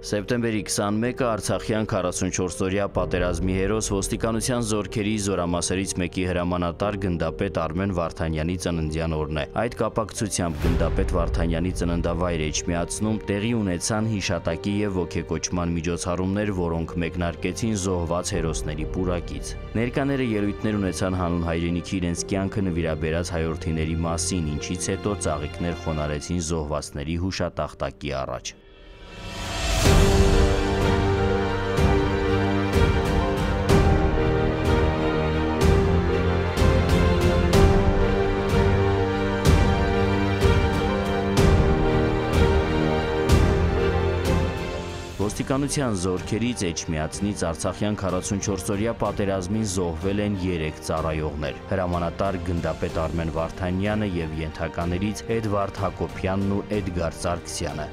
Սեպտեմբերի 21-ը Արցախյան 44-օրյա պատերազմի հերոս ոստիկանության զորքերի զորամասերից մեկի հրամանատար գնդապետ Արմեն Վարդանյանի ծննդյան օրն է։ Այդ կապակցությամբ գնդապետ Վարդանյանի ծննդավայր Էջմիածնում տեղի ունեցան հիշատակի եւ ոգեկոչման միջոցառումներ, որոնք մեկնարկեցին զոհված հերոսների պուրակից։ Ներկաները ելույթներ ունեցան հանուն հայրենիքի իրենց կյանքը նվիրաբերած հայրենիների մասին, ինչից հետո ծաղիկներ խոնարեցին զոհվածների հուշատախտակի առաջ։ Ոստիկանության զորքերից Էջմիածնից Արցախյան 44-օրյա պատերազմին զոհվել են 3 ծառայողներ՝ հրամանատար գնդապետ Արմեն Վարդանյանը եւ ենթականերից Էդվարդ Հակոբյանն ու Էդգար Սարգսյանը։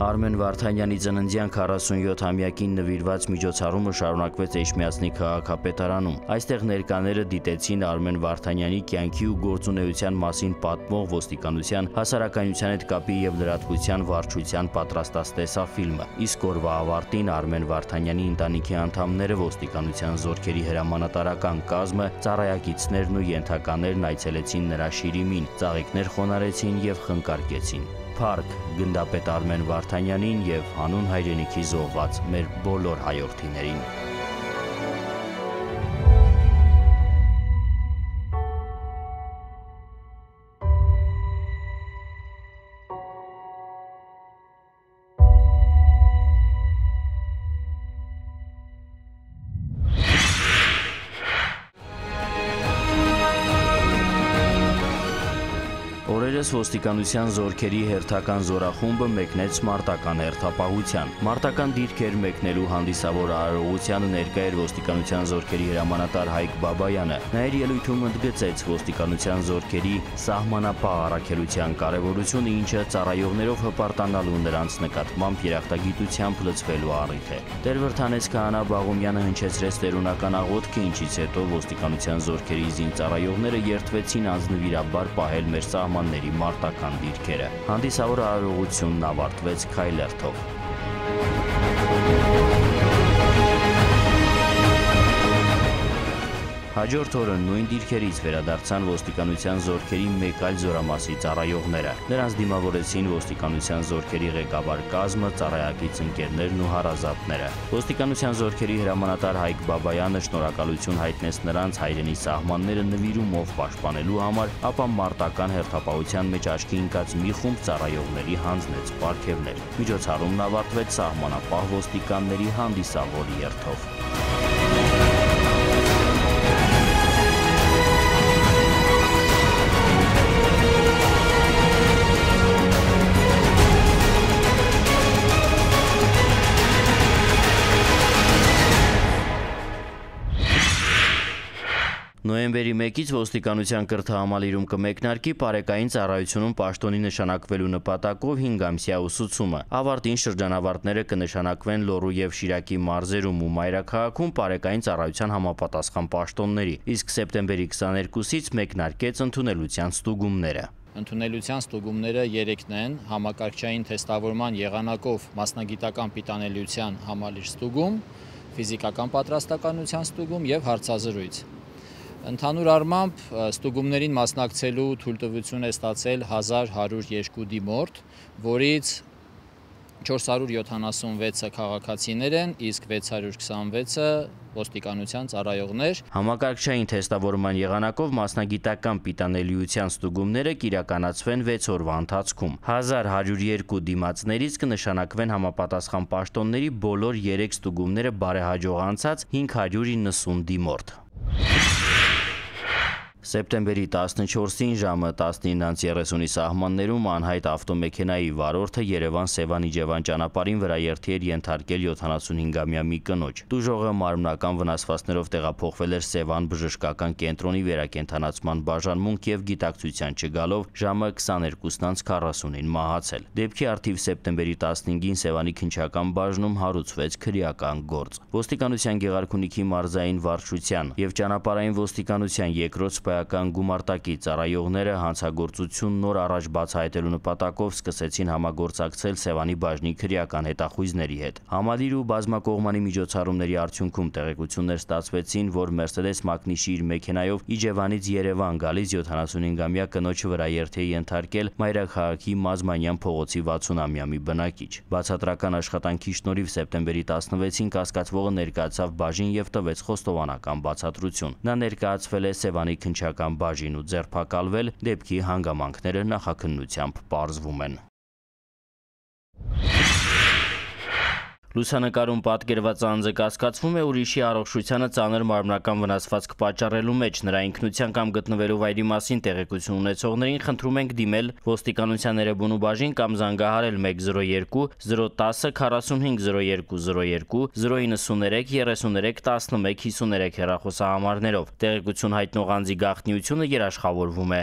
Արմեն Վարդանյանի ծննդյան 47-ամյակին նվիրված միջոցառումը շարունակվեց Էջմիածնի քաղաքապետարանում։ Այստեղ ներկաները դիտեցին Արմեն Վարդանյանի կյանքի ու գործունեության մասին պատմող ոստիկանության հասարակայնության հետ կապի եւ լրատվության վարչության պատրաստած տեսաֆիլմը։ Իսկ օրվա ավարտին Արմեն Վարդանյանի ընտանիքի անդամները ոստիկանության զորքերի հրամանատարական կազմը, ծառայակիցներն ու ենթականերն այցելեցին նրա շիրիմին, ծաղիկներ խոնարեցին եւ խնկարկեցին փառք գնդապետ Արմեն Վարդանյանին եւ հանուն հայրենիքի զոհված մեր բոլոր հայրենիներին։ Օրերս ոստիկանության զորքերի հերթական զորախումբը մեկնեց մարտական հերթապահության։ Մարտական դիրքեր մեկնելու հանդիսավոր արարողությանը ներկա էր ոստիկանության զորքերի հրամանատար Հայկ Բաբայանը։ Նա իր ելույթում ընդգծեց ոստիկանության զորքերի սահմանապահ առաքելության կարևորությունը, ինչը ծառայողներով հպարտանալու նրանց նկատմամբ երախտագիտությամբ լցվելու առիթ է։ Տեր Վրթանես Քահանա Բաղումյանը հնչեցրեց տերունական աղոթքը, ինչից հետո ոստիկանության զորքերի զինծառայողները երթվեցին անձնվիրաբար պահել մեր սահման սահմանների մարտական դիրքերը։ Հանդիսավոր արարողությունն ավարտվեց քայլերթով։ Հաջորդ օրը նույն դիրքերից վերադարձան ոստիկանության զորքերի մեկ այլ զորամասի ծառայողները։ Նրանց դիմավորեցին ոստիկանության զորքերի ղեկավար կազմը, ծառայակից ընկերներն ու հարազատները։ Ոստիկանության զորքերի հրամանատար Հայկ Բաբայանը շնորհակալություն հայտնեց նրանց հայրենի սահմանները նվիրումով պաշտպանելու համար, ապա մարտական հերթապահության մեջ աչքի ընկած մի խումբ ծառայողների հանձնեց պարգևներ։ Միջոցառումն ավարտվեց սահմանապահ ոստիկանների հանդիսավոր երթով։ Նոյեմբերի 1-ից ոստիկանության կրթահամալիրում կմեկնարկի բարեկային ծառայությունում պաշտոնի նշանակվելու նպատակով 5 ամսյա ուսուցումը։ Ավարտին շրջանավարտները կնշանակվեն Լոռու եւ Շիրակի մարզերում ու Մայրաքաղաքում բարեկային ծառայության համապատասխան պաշտոնների, իսկ սեպտեմբերի 22-ից մեկնարկեց ընդունելության ստուգումները։ Ընդունելության ստուգումները 3-ն են՝ համակարգչային թեստավորման եղանակով մասնագիտական պիտանելիության համալիր ստուգում, ֆիզիկական պատրաստականության ստուգում եւ հարցազրույց։ Ընդհանուր առմամբ ստուգումներին մասնակցելու թույլտվություն է ստացել 1102 դիմորդ, որից 476-ը քաղաքացիներ են, իսկ 626-ը ոստիկանության ծառայողներ։ Համակարգչային թեստավորման եղանակով մասնագիտական պիտանելիության ստուգումները կիրականացվեն 6 օրվա ընթացքում։ 1102 դիմացներից կնշանակվեն համապատասխան պաշտոնների բոլոր 3 ստուգումները բարեհաջող անցած 590 դիմորդ։ Սեպտեմբերի 14-ին ժամը 19:30-ի սահմաններում անհայտ ավտոմեքենայի վարորդը Երևան-Սևան Իջևան ճանապարհին վրա երթի էր ենթարկել 75-ամյա մի կնոջ։ Տուժողը մարմնական վնասվածքներով տեղափոխվել էր Սևան բժշկական կենտրոնի վերակենդանացման բաժանմունք եւ գիտակցության չգալով ժամը 22:40-ին մահացել։ Դեպքի արդիվ սեպտեմբերի 15-ին Սևանի քնչական բաժնում հարուցվեց քրեական գործ։ Ոստիկանության Գեղարքունիքի մարզային վարչության եւ ճանապարհային ոստիկանության երկրորդ սպայական գումարտակի ծառայողները հանցագործություն նոր առաջ բացահայտելու նպատակով սկսեցին համագործակցել Սևանի բաժնի քրեական հետախույզների հետ։ Համալիր ու բազմակողմանի միջոցառումների արդյունքում տեղեկություններ ստացվեցին, որ Mercedes մակնիշի իր մեքենայով Իջևանից Երևան գալիս 75-ամյա կնոջը վրա երթի ենթարկել Մայրաքաղաքի Մազմանյան փողոցի 60-ամյա մի բնակիչ։ Բացատրական աշխատանքի շնորհիվ սեպտեմբերի 16-ին կասկածվողը ներկայացավ բաժին եւ տվեց խոստովանական բացատրություն։ Նա ներկայացվել է Սևանի քնչական բաժին ու ձերբակալվել, դեպքի հանգամանքները նախաքննությամբ պարզվում են։ Լուսանկարում պատկերված անձը կասկածվում է ուրիշի առողջությանը ծանր մարմնական վնասվածք պատճառելու մեջ։ Նրա ինքնության կամ գտնվելու վայրի մասին տեղեկություն ունեցողներին խնդրում ենք դիմել ոստիկանության Էրեբունու բաժին կամ զանգահարել 102 010 450202 093 33 11 53 հեռախոսահամարներով։ Տեղեկություն հայտնող անձի գաղտնիությունը երաշխավորվում է։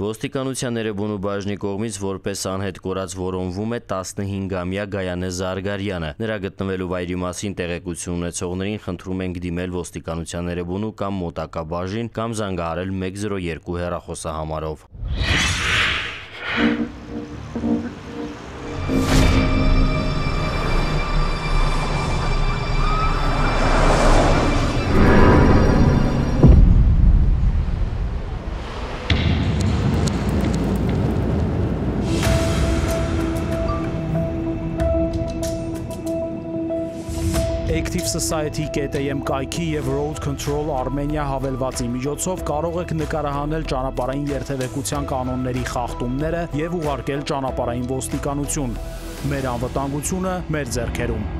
Ոստիկանության Էրեբունու բաժնի կողմից որպես անհետ կորած որոնվում է 15-ամյա Գայանե Զարգարյանը։ Նրա գտնվելու վայրի մասին տեղեկություն ունեցողներին խնդրում ենք դիմել ոստիկանության Էրեբունու կամ մոտակա բաժին կամ զանգահարել 102 հեռախոսահամարով։ Active Society.am կայքի եւ Road Control Armenia հավելվածի միջոցով կարող եք նկարահանել ճանապարհային երթևեկության կանոնների խախտումները եւ ուղարկել ճանապարհային ոստիկանություն։ Մեր անվտանգությունը մեր ձեռքերում։